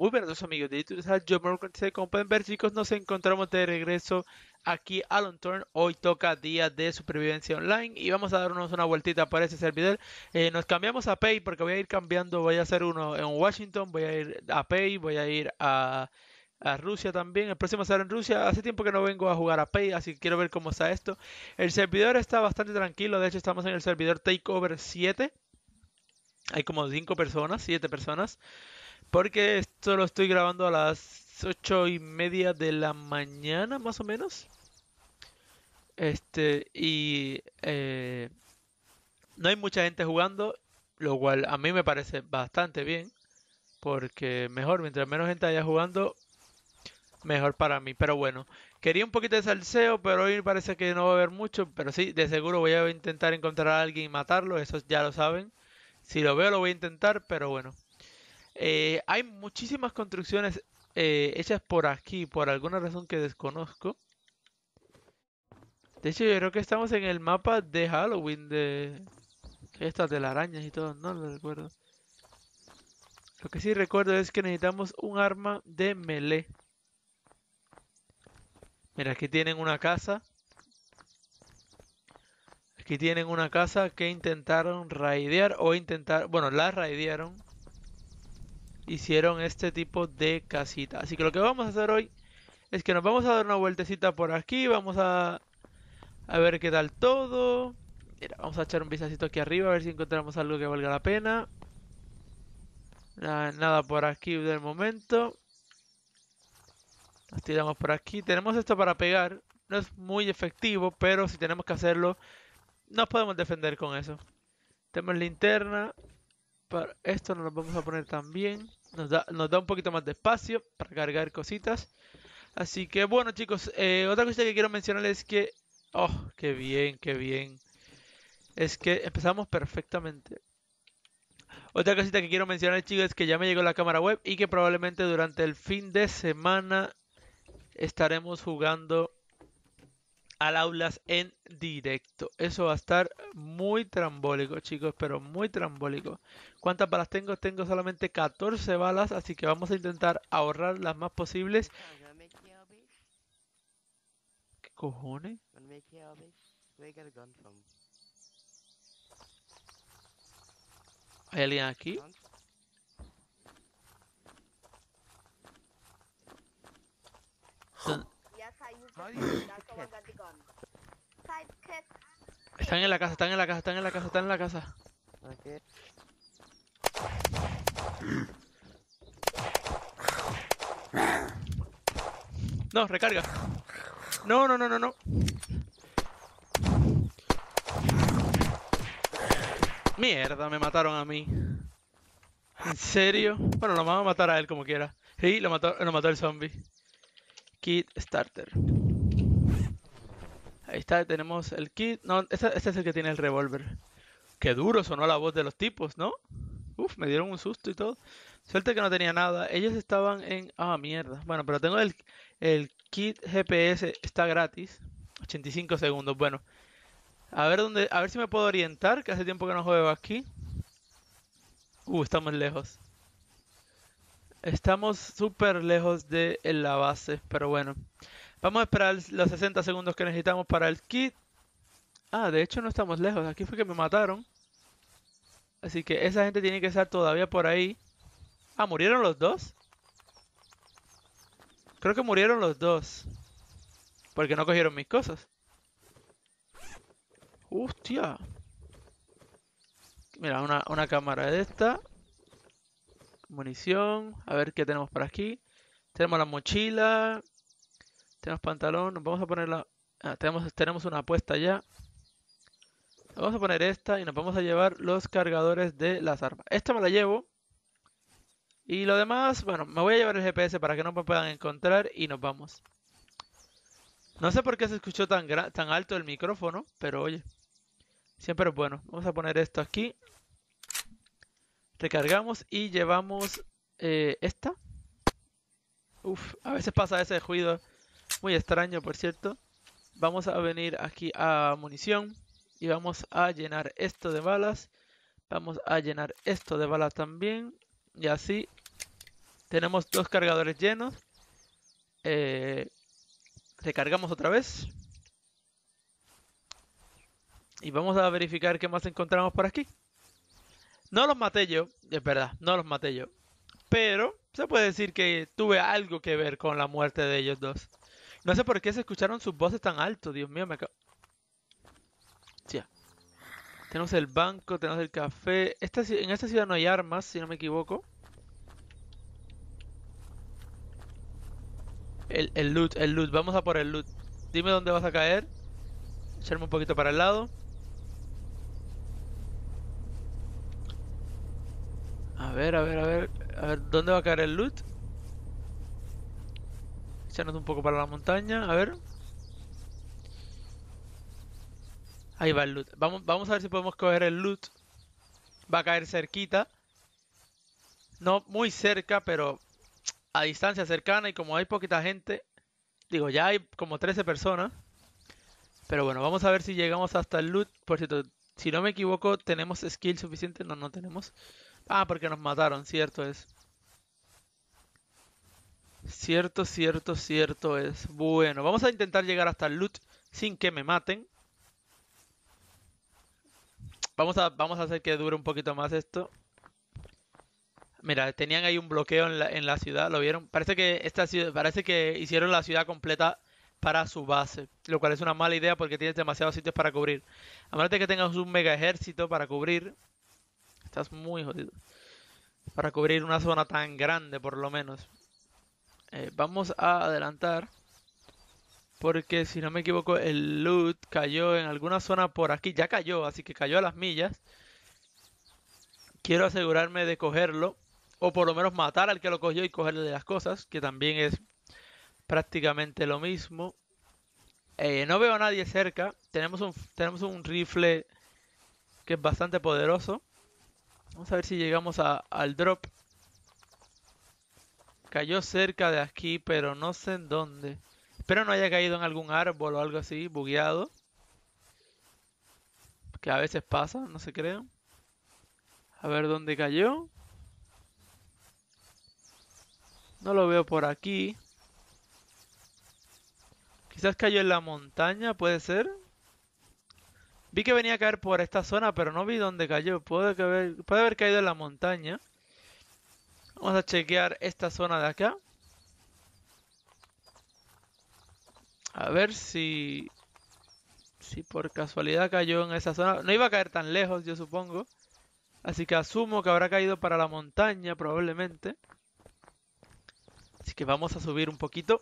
Muy buenos amigos de YouTube, yo como pueden ver chicos, nos encontramos de regreso aquí a Turn. Hoy toca día de supervivencia online y vamos a darnos una vueltita para ese servidor. Eh, nos cambiamos a Pay porque voy a ir cambiando, voy a hacer uno en Washington, voy a ir a Pay, voy a ir a, a Rusia también. El próximo será en Rusia. Hace tiempo que no vengo a jugar a Pay, así que quiero ver cómo está esto. El servidor está bastante tranquilo, de hecho estamos en el servidor Takeover 7. Hay como 5 personas, 7 personas. Porque esto lo estoy grabando a las 8 y media de la mañana, más o menos. Este, y eh, no hay mucha gente jugando, lo cual a mí me parece bastante bien. Porque mejor, mientras menos gente haya jugando, mejor para mí. Pero bueno, quería un poquito de salseo, pero hoy parece que no va a haber mucho. Pero sí, de seguro voy a intentar encontrar a alguien y matarlo, eso ya lo saben. Si lo veo lo voy a intentar, pero bueno. Eh, hay muchísimas construcciones eh, hechas por aquí, por alguna razón que desconozco. De hecho, yo creo que estamos en el mapa de Halloween de estas arañas y todo, no lo recuerdo. Lo que sí recuerdo es que necesitamos un arma de melee. Mira, aquí tienen una casa. Aquí tienen una casa que intentaron raidear o intentar, bueno, la raidearon. Hicieron este tipo de casita. Así que lo que vamos a hacer hoy es que nos vamos a dar una vueltecita por aquí. Vamos a, a ver qué tal todo. Mira, vamos a echar un vistacito aquí arriba a ver si encontramos algo que valga la pena. Nada, por aquí del momento. Nos tiramos por aquí. Tenemos esto para pegar. No es muy efectivo, pero si tenemos que hacerlo, nos podemos defender con eso. Tenemos linterna. Esto nos lo vamos a poner también. Nos da, un poquito más de espacio para cargar cositas. Así que bueno chicos, eh, otra cosa que quiero mencionar es que... Oh, qué bien, qué bien. Es que empezamos perfectamente. Otra cosita que quiero mencionar chicos es que ya me llegó la cámara web y que probablemente durante el fin de semana estaremos jugando al aulas en directo. Eso va a estar muy trambólico, chicos, pero muy trambólico. ¿Cuántas balas tengo? Tengo solamente 14 balas, así que vamos a intentar ahorrar las más posibles. ¿Qué cojones? ¿Hay alguien aquí? Están en la casa, están en la casa, están en la casa, están en la casa. No, recarga. No, no, no, no, no. Mierda, me mataron a mí. ¿En serio? Bueno, lo vamos a matar a él como quiera. Sí, lo mató, lo mató el zombie. Kit Starter. Ahí está, tenemos el kit. No, este, es el que tiene el revólver. Qué duro sonó la voz de los tipos, ¿no? Uf, me dieron un susto y todo. Suerte que no tenía nada. Ellos estaban en... Ah, mierda. Bueno, pero tengo el, el kit GPS. Está gratis. 85 segundos. Bueno. A ver dónde... A ver si me puedo orientar. Que hace tiempo que no juego aquí. Uh, estamos lejos. Estamos súper lejos de la base, pero bueno. Vamos a esperar los 60 segundos que necesitamos para el kit. Ah, de hecho no estamos lejos. Aquí fue que me mataron. Así que esa gente tiene que estar todavía por ahí. Ah, ¿murieron los dos? Creo que murieron los dos. Porque no cogieron mis cosas. Hostia. Mira, una, una cámara de esta. Munición. A ver qué tenemos por aquí. Tenemos la mochila. Tenemos pantalón. Nos vamos a poner la... Ah, tenemos, tenemos una apuesta ya. Vamos a poner esta y nos vamos a llevar los cargadores de las armas. Esta me la llevo. Y lo demás, bueno, me voy a llevar el GPS para que no me puedan encontrar y nos vamos. No sé por qué se escuchó tan, tan alto el micrófono, pero oye, siempre es bueno. Vamos a poner esto aquí. Recargamos y llevamos eh, esta. Uf, a veces pasa ese ruido muy extraño, por cierto. Vamos a venir aquí a munición y vamos a llenar esto de balas. Vamos a llenar esto de balas también. Y así Tenemos dos cargadores llenos. Eh, recargamos otra vez. Y vamos a verificar qué más encontramos por aquí. No los maté yo, es verdad, no los maté yo. Pero se puede decir que tuve algo que ver con la muerte de ellos dos. No sé por qué se escucharon sus voces tan alto, Dios mío, me acabo... Tenemos el banco, tenemos el café. Esta, en esta ciudad no hay armas, si no me equivoco. El, el loot, el loot. Vamos a por el loot. Dime dónde vas a caer. Echarme un poquito para el lado. A ver, a ver, a ver. A ver, ¿dónde va a caer el loot? Echarnos un poco para la montaña, a ver. Ahí va el loot. Vamos, vamos a ver si podemos coger el loot. Va a caer cerquita. No muy cerca, pero a distancia cercana. Y como hay poquita gente, digo, ya hay como 13 personas. Pero bueno, vamos a ver si llegamos hasta el loot. Por cierto, si no me equivoco, ¿tenemos skill suficiente? No, no tenemos. Ah, porque nos mataron, cierto es. Cierto, cierto, cierto es. Bueno, vamos a intentar llegar hasta el loot sin que me maten. Vamos a, vamos a hacer que dure un poquito más esto. Mira, tenían ahí un bloqueo en la, en la ciudad, ¿lo vieron? Parece que esta ciudad, parece que hicieron la ciudad completa para su base, lo cual es una mala idea porque tienes demasiados sitios para cubrir. A menos de que tengas un mega ejército para cubrir, estás muy jodido. Para cubrir una zona tan grande, por lo menos. Eh, vamos a adelantar. Porque si no me equivoco, el loot cayó en alguna zona por aquí. Ya cayó, así que cayó a las millas. Quiero asegurarme de cogerlo. O por lo menos matar al que lo cogió y cogerle las cosas. Que también es prácticamente lo mismo. Eh, no veo a nadie cerca. Tenemos un, tenemos un rifle que es bastante poderoso. Vamos a ver si llegamos al drop. Cayó cerca de aquí, pero no sé en dónde. Espero no haya caído en algún árbol o algo así, bugueado. Que a veces pasa, no se crean. A ver dónde cayó. No lo veo por aquí. Quizás cayó en la montaña, puede ser. Vi que venía a caer por esta zona, pero no vi dónde cayó. Puede haber, puede haber caído en la montaña. Vamos a chequear esta zona de acá. A ver si... Si por casualidad cayó en esa zona. No iba a caer tan lejos, yo supongo. Así que asumo que habrá caído para la montaña, probablemente. Así que vamos a subir un poquito.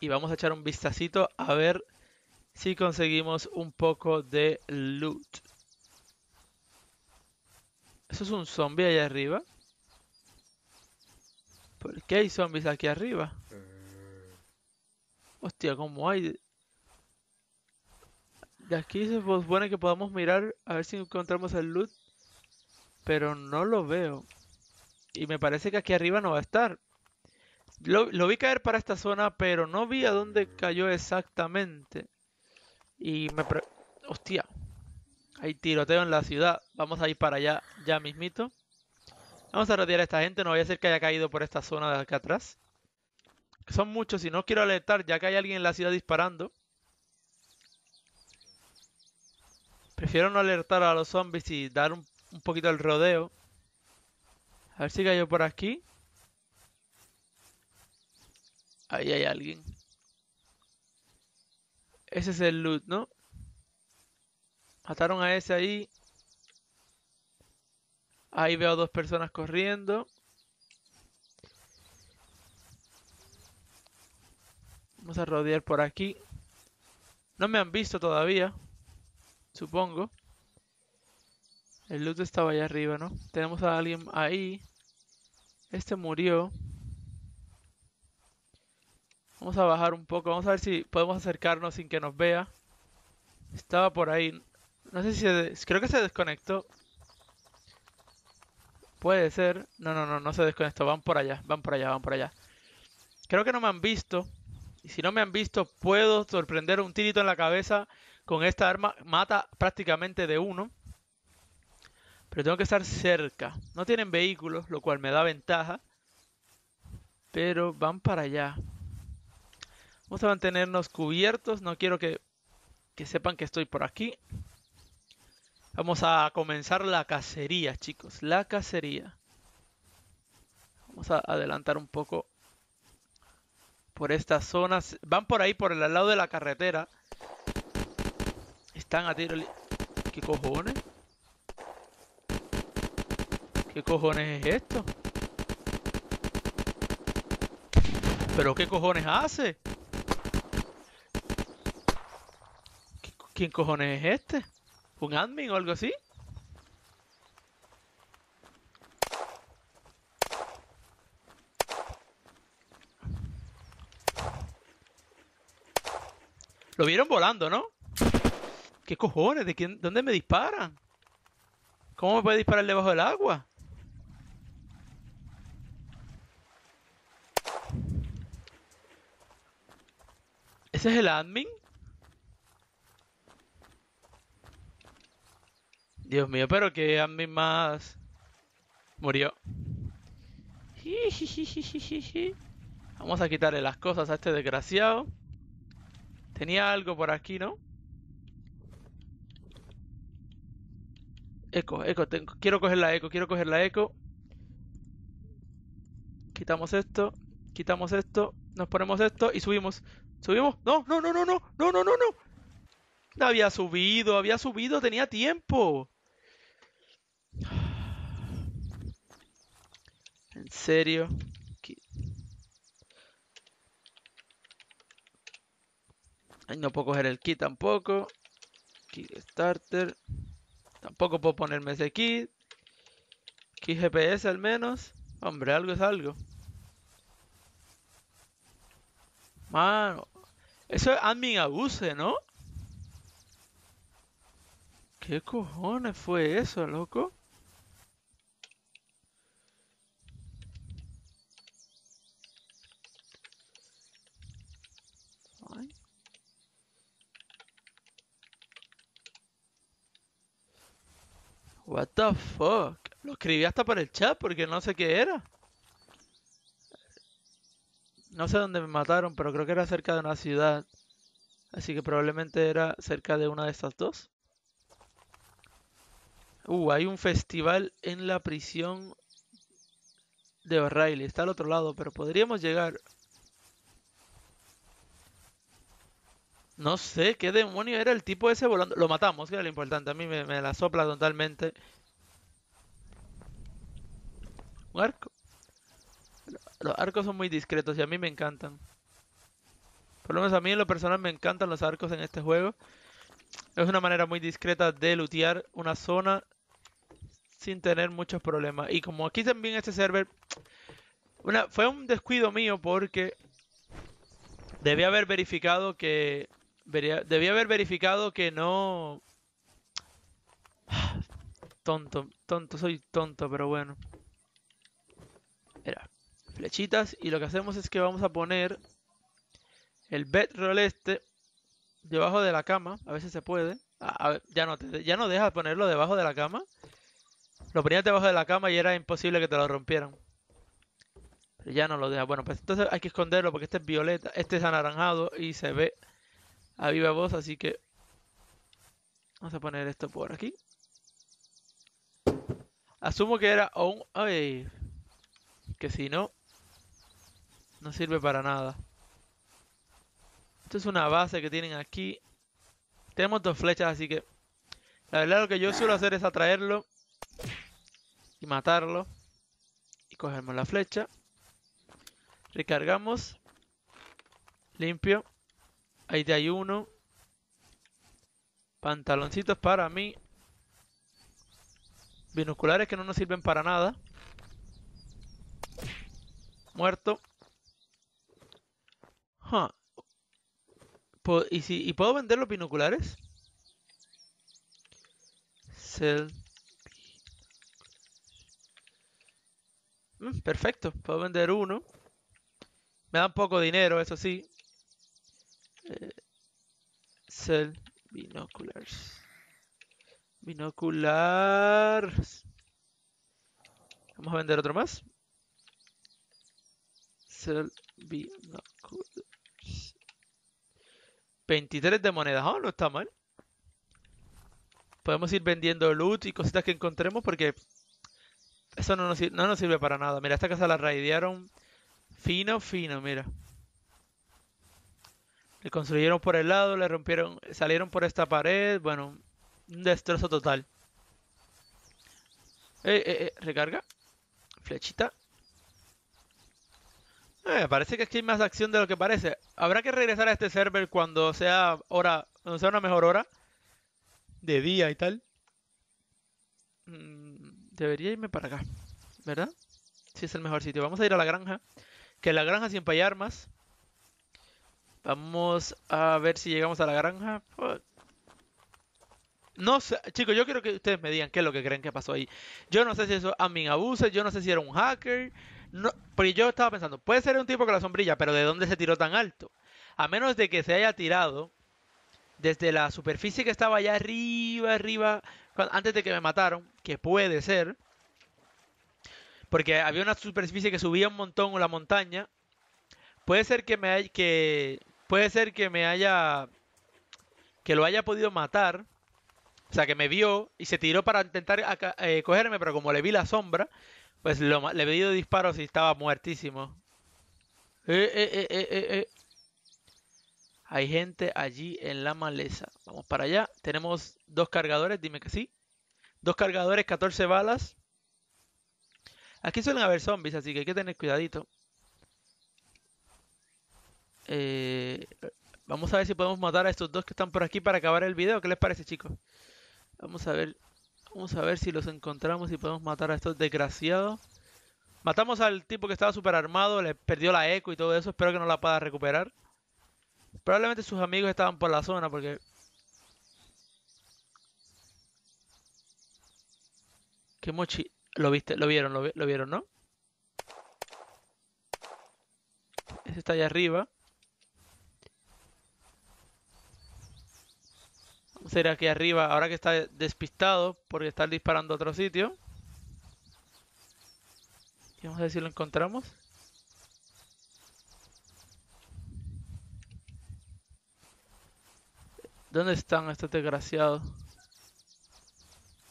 Y vamos a echar un vistacito a ver si conseguimos un poco de loot. ¿Eso es un zombie allá arriba? ¿Por qué hay zombies aquí arriba? Hostia, ¿cómo hay? De aquí se supone que podamos mirar a ver si encontramos el loot. Pero no lo veo. Y me parece que aquí arriba no va a estar. Lo, lo vi caer para esta zona, pero no vi a dónde cayó exactamente. Y me... Hostia. Hay tiroteo en la ciudad. Vamos a ir para allá ya mismito. Vamos a rodear a esta gente. No voy a ser que haya caído por esta zona de acá atrás. Son muchos y no quiero alertar ya que hay alguien en la ciudad disparando. Prefiero no alertar a los zombies y dar un, un poquito el rodeo. A ver si cayó por aquí. Ahí hay alguien. Ese es el loot, ¿no? Mataron a ese ahí. Ahí veo dos personas corriendo. Vamos a rodear por aquí. No me han visto todavía. Supongo. El loot estaba allá arriba, ¿no? Tenemos a alguien ahí. Este murió. Vamos a bajar un poco. Vamos a ver si podemos acercarnos sin que nos vea. Estaba por ahí. No sé si... Creo que se desconectó. Puede ser. No, no, no, no se desconectó. Van por allá, van por allá, van por allá. Creo que no me han visto. Y si no me han visto, puedo sorprender un tirito en la cabeza con esta arma. Mata prácticamente de uno. Pero tengo que estar cerca. No tienen vehículos, lo cual me da ventaja. Pero van para allá. Vamos a mantenernos cubiertos. No quiero que, que sepan que estoy por aquí. Vamos a comenzar la cacería, chicos. La cacería. Vamos a adelantar un poco por estas zonas. Van por ahí, por el lado de la carretera. Están a tiro. ¿Qué cojones? ¿Qué cojones es esto? ¿Pero qué cojones hace? ¿Quién cojones es este? ¿Un admin o algo así? Lo vieron volando, ¿no? ¿Qué cojones? ¿De quién? ¿Dónde me disparan? ¿Cómo me puede disparar debajo del agua? ¿Ese es el admin? Dios mío, pero que admin más... Murió. Vamos a quitarle las cosas a este desgraciado. Tenía algo por aquí, ¿no? Eco, eco, tengo, quiero coger la eco, quiero coger la eco. Quitamos esto, quitamos esto, nos ponemos esto y subimos. ¿Subimos? No, no, no, no, no, no, no, no, no. Había subido, había subido, tenía tiempo. En serio. no puedo coger el kit tampoco. Kit starter. Tampoco puedo ponerme ese kit. Kit GPS al menos. Hombre, algo es algo. Mano. Eso es admin abuse, ¿no? ¿Qué cojones fue eso, loco? What the fuck? Lo escribí hasta por el chat porque no sé qué era. No sé dónde me mataron, pero creo que era cerca de una ciudad. Así que probablemente era cerca de una de estas dos. Uh, hay un festival en la prisión de O'Reilly. Está al otro lado, pero podríamos llegar. No sé qué demonio era el tipo ese volando. Lo matamos, que era lo importante. A mí me, la sopla totalmente. Un arco. Los arcos son muy discretos y a mí me encantan. Por lo menos a mí en lo personal me encantan los arcos en este juego. Es una manera muy discreta de lootear una zona sin tener muchos problemas. Y como aquí también este server... Una, fue un descuido mío porque debía haber verificado que debía haber verificado que no... Tonto, tonto, soy tonto, pero bueno. Era flechitas y lo que hacemos es que vamos a poner el bedroll este debajo de la cama. A veces se puede. Ya, no ya no deja ponerlo debajo de la cama. Lo ponías debajo de la cama y era imposible que te lo rompieran. Pero ya no lo deja. Bueno, pues entonces hay que esconderlo porque este es violeta, este es anaranjado y se ve a viva voz, así que vamos a poner esto por aquí. Asumo que era un... Ay, que si no, no sirve para nada. Esto es una base que tienen aquí. Tenemos dos flechas, así que... La verdad lo que yo suelo hacer es atraerlo y matarlo. Y cogemos la flecha. Recargamos. Limpio. Ahí te hay uno. Pantaloncitos para mí. Binoculares que no nos sirven para nada. Muerto. ¿Y, si, ¿Y puedo vender los binoculares? Mm, perfecto, puedo vender uno. Me dan poco dinero, eso sí. Cell binoculars. Binoculars. Vamos a vender otro más. Sell binoculars. 23 de monedas. Oh, no está mal. Podemos ir vendiendo loot y cositas que encontremos porque eso no nos, no nos sirve para nada. Mira, esta casa la raidearon fino, fino, mira. Le construyeron por el lado, le rompieron, salieron por esta pared. Bueno, un destrozo total. Eh, eh, eh, recarga. Flechita. Eh, parece que aquí hay más acción de lo que parece. Habrá que regresar a este server cuando sea hora, cuando sea una mejor hora de día y tal. Mm, debería irme para acá, ¿verdad? Sí es el mejor sitio. Vamos a ir a la granja, que en la granja siempre hay armas. Vamos a ver si llegamos a la granja. No sé, chicos, yo quiero que ustedes me digan qué es lo que creen que pasó ahí. Yo no sé si eso es admin abuse, yo no sé si era un hacker. No, porque yo estaba pensando, puede ser un tipo con la sombrilla, pero ¿de dónde se tiró tan alto? A menos de que se haya tirado desde la superficie que estaba allá arriba, arriba, antes de que me mataron, que puede ser. Porque había una superficie que subía un montón la montaña. Puede ser que me que puede ser que me haya que lo haya podido matar. O sea, que me vio y se tiró para intentar eh, cogerme, pero como le vi la sombra, pues lo le dio disparos y estaba muertísimo. Eh, eh, eh, eh, eh. Hay gente allí en la maleza. Vamos para allá. Tenemos dos cargadores, dime que sí. Dos cargadores, 14 balas. Aquí suelen haber zombies, así que hay que tener cuidadito. Eh, vamos a ver si podemos matar a estos dos que están por aquí para acabar el video. ¿Qué les parece, chicos? Vamos a ver. Vamos a ver si los encontramos y podemos matar a estos desgraciados. Matamos al tipo que estaba super armado, le perdió la eco y todo eso. Espero que no la pueda recuperar. Probablemente sus amigos estaban por la zona porque... ¿Qué mochi? Lo viste, lo vieron, lo, lo vieron, ¿no? Ese está allá arriba. Ir aquí arriba, ahora que está despistado, porque está disparando a otro sitio. Y vamos a ver si lo encontramos. ¿Dónde están estos desgraciados?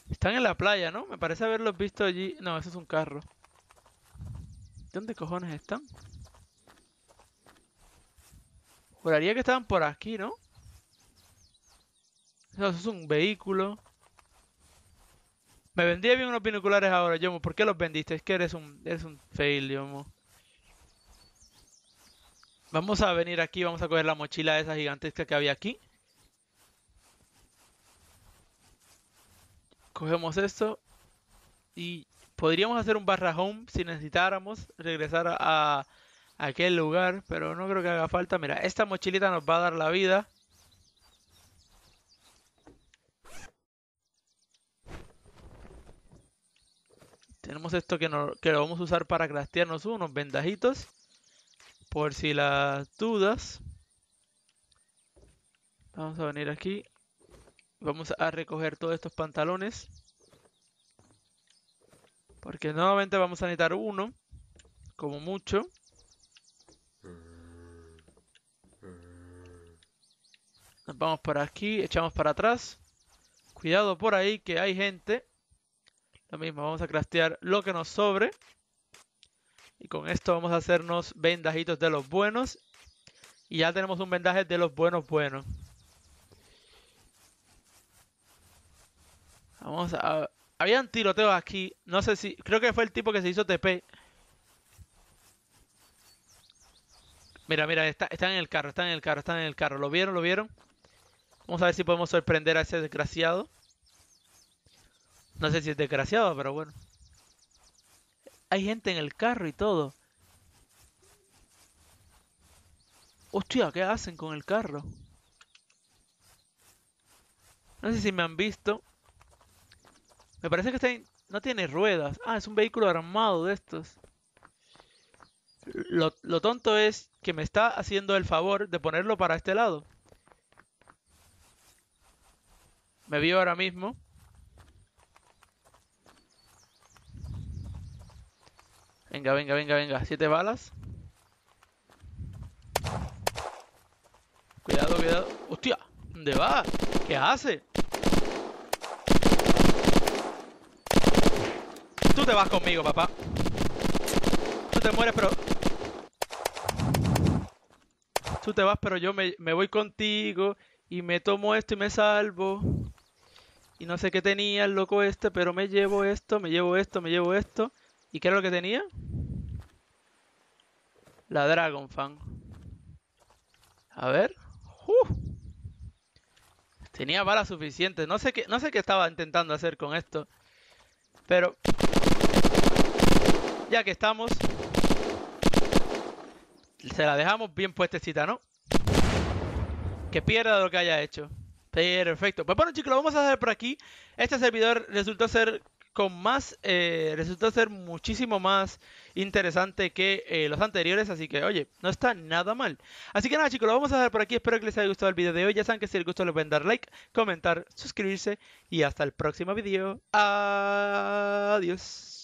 Están en la playa, ¿no? Me parece haberlos visto allí. No, eso es un carro. ¿Dónde cojones están? Juraría que estaban por aquí, ¿no? Eso es un vehículo. Me vendía bien unos binoculares ahora, Yomo. ¿Por qué los vendiste? Es que eres un, eres un fail, Yomo. Vamos a venir aquí, vamos a coger la mochila esa gigantesca que había aquí. Cogemos esto y podríamos hacer un barra home si necesitáramos regresar a, a aquel lugar, pero no creo que haga falta. Mira, esta mochilita nos va a dar la vida. Tenemos esto que, lo vamos a usar para craftearnos unos vendajitos. Por si las dudas. Vamos a venir aquí. Vamos a recoger todos estos pantalones. Porque nuevamente vamos a necesitar uno. Como mucho. Nos vamos por aquí, echamos para atrás. Cuidado por ahí que hay gente. Lo mismo, vamos a craftear lo que nos sobre. Y con esto vamos a hacernos vendajitos de los buenos. Y ya tenemos un vendaje de los buenos buenos. Vamos a... Habían tiroteos aquí. No sé si... Creo que fue el tipo que se hizo TP. Mira, mira, está, está en el carro, está en el carro, está en el carro. ¿Lo vieron? ¿Lo vieron? Vamos a ver si podemos sorprender a ese desgraciado. No sé si es desgraciado, pero bueno. Hay gente en el carro y todo. Hostia, ¿qué hacen con el carro? No sé si me han visto. Me parece que está no tiene ruedas. Ah, es un vehículo armado de estos. Lo, lo tonto es que me está haciendo el favor de ponerlo para este lado. Me vio ahora mismo. Venga, venga, venga, venga. Siete balas. Cuidado, cuidado. ¡Hostia! ¿Dónde va? ¿Qué hace? Tú te vas conmigo, papá. Tú te mueres, pero... Tú te vas, pero yo me, me voy contigo. Y me tomo esto y me salvo. Y no sé qué tenía el loco este, pero me llevo esto, me llevo esto, me llevo esto. ¿Y qué era lo que tenía? La Dragon Fan. A ver. Tenía balas suficientes. No sé qué, no sé qué estaba intentando hacer con esto. Pero ya que estamos, se la dejamos bien puestecita, ¿no? Que pierda lo que haya hecho. Perfecto. Pues bueno chicos, lo vamos a hacer por aquí. Este servidor resultó ser con más eh, resultó ser muchísimo más interesante que eh, los anteriores, así que oye, no está nada mal. Así que nada chicos, lo vamos a dejar por aquí, espero que les haya gustado el video de hoy, ya saben que si les gustó les pueden dar like, comentar, suscribirse y hasta el próximo video. Adiós.